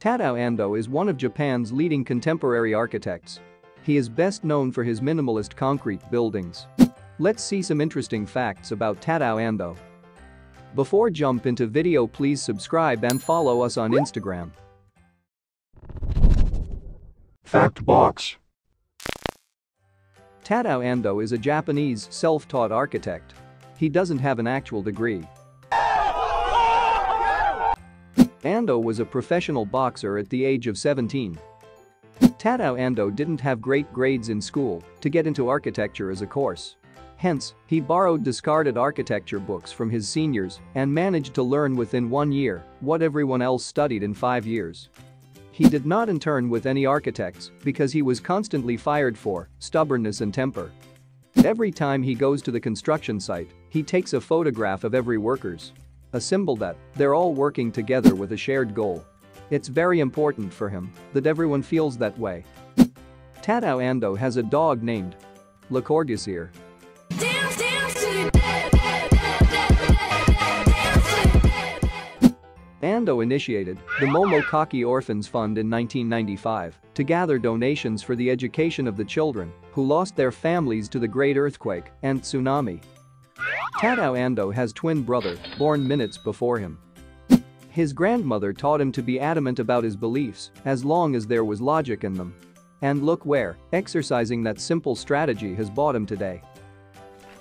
Tadao Ando is one of Japan's leading contemporary architects. He is best known for his minimalist concrete buildings. Let's see some interesting facts about Tadao Ando. Before jump into video please subscribe and follow us on Instagram. Fact Box. Tadao Ando is a Japanese self-taught architect. He doesn't have an actual degree. Ando was a professional boxer at the age of 17. Tadao Ando didn't have great grades in school to get into architecture as a course. Hence, he borrowed discarded architecture books from his seniors and managed to learn within one year what everyone else studied in five years. He did not intern with any architects because he was constantly fired for stubbornness and temper. Every time he goes to the construction site, he takes a photograph of every workers. A symbol that they're all working together with a shared goal. It's very important for him that everyone feels that way. Tadao Ando has a dog named Le Corbusier. Ando initiated the Momokaki Orphans Fund in 1995 to gather donations for the education of the children who lost their families to the Great Earthquake and Tsunami. Tadao Ando has twin brother, born minutes before him. His grandmother taught him to be adamant about his beliefs as long as there was logic in them. And look where, exercising that simple strategy has brought him today.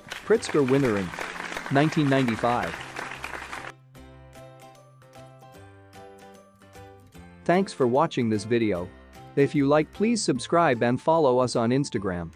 Pritzker winner in 1995. Thanks for watching this video. If you like please subscribe and follow us on Instagram.